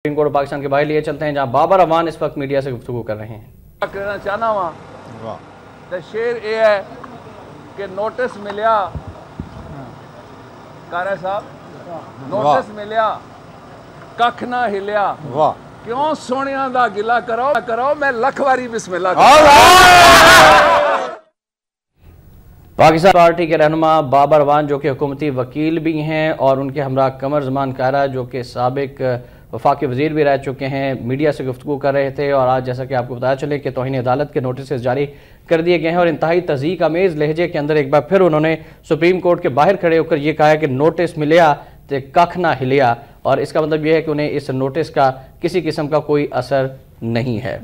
Supreme court Pakistan के बाहर लिए चलते हैं जहाँ बाबर अवान इस वक्त मीडिया से गुफ्तु कर रहे हैं। कहना चाहना वहाँ। तो शेर ये है कि नोटिस मिलया कार साहब नोटिस मिलया कख ना हिलिया। वाह। क्यों सोनिया का गिला करो? करो मैं लख बारी बिस्मिल्ला पाकिस्तान पार्टी के रहनुमा बाबर अवान जो कि हुकूमती वकील भी हैं और उनके हमरा कमर जमान कारा जो कि सबक वफाक वज़ीर भी रह चुके हैं, मीडिया से गुफ्तु कर रहे थे और आज जैसा कि आपको बताया चले कि तोहन अदालत के नोटिस जारी कर दिए गए हैं और इंतहाई तजीक अमेज लहजे के अंदर एक बार फिर उन्होंने सुप्रीम कोर्ट के बाहर खड़े होकर यह कहा कि नोटिस मिलिया तो कख ना हिलिया और इसका मतलब यह है कि उन्हें इस नोटिस का किसी किस्म का कोई असर नहीं है।